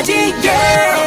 body, girl.